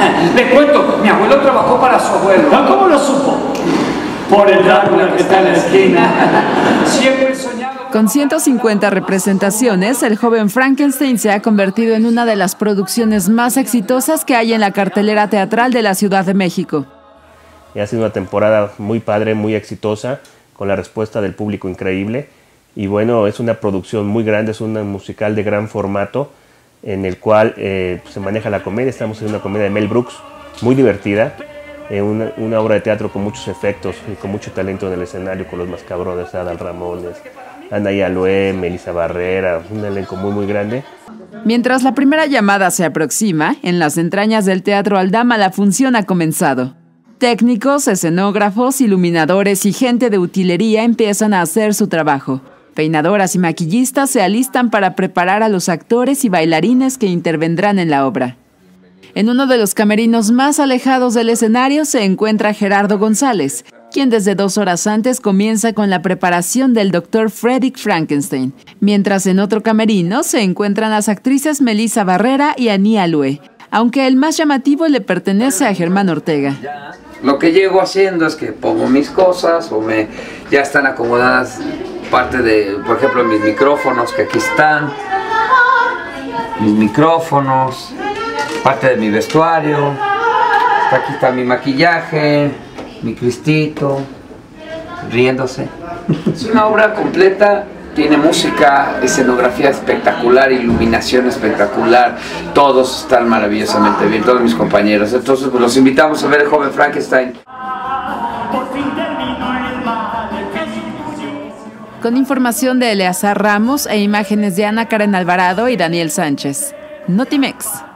Le cuento, mi abuelo trabajó para su abuelo. ¿Cómo lo supo? Por el Drácula que está en la esquina. Siempre soñado. Con 150 representaciones, el joven Frankenstein se ha convertido en una de las producciones más exitosas que hay en la cartelera teatral de la Ciudad de México. Y ha sido una temporada muy padre, muy exitosa, con la respuesta del público increíble. Y bueno, es una producción muy grande, es un musical de gran formato en el cual eh, se maneja la comedia. Estamos en una comedia de Mel Brooks, muy divertida, eh, una, obra de teatro con muchos efectos y con mucho talento en el escenario, con los más cabrones, Adal Ramones, Anaí Aloe, Melissa Barrera, un elenco muy muy grande. Mientras la primera llamada se aproxima, en las entrañas del Teatro Aldama la función ha comenzado. Técnicos, escenógrafos, iluminadores y gente de utilería empiezan a hacer su trabajo. Peinadoras y maquillistas se alistan para preparar a los actores y bailarines que intervendrán en la obra. En uno de los camerinos más alejados del escenario se encuentra Gerardo González, quien desde dos horas antes comienza con la preparación del Dr. Frederick Frankenstein, mientras en otro camerino se encuentran las actrices Melissa Barrera y Annie Alue, aunque el más llamativo le pertenece a Germán Ortega. Lo que llego haciendo es que pongo mis cosas o me ya están acomodadas parte de, por ejemplo, mis micrófonos que aquí están, mis micrófonos, parte de mi vestuario, aquí está mi maquillaje, mi Cristito, riéndose. Es una obra completa, tiene música, escenografía espectacular, iluminación espectacular, todos están maravillosamente bien, todos mis compañeros. Entonces pues, los invitamos a ver el joven Frankenstein. Con información de Eleazar Ramos e imágenes de Ana Karen Alvarado y Daniel Sánchez. Notimex.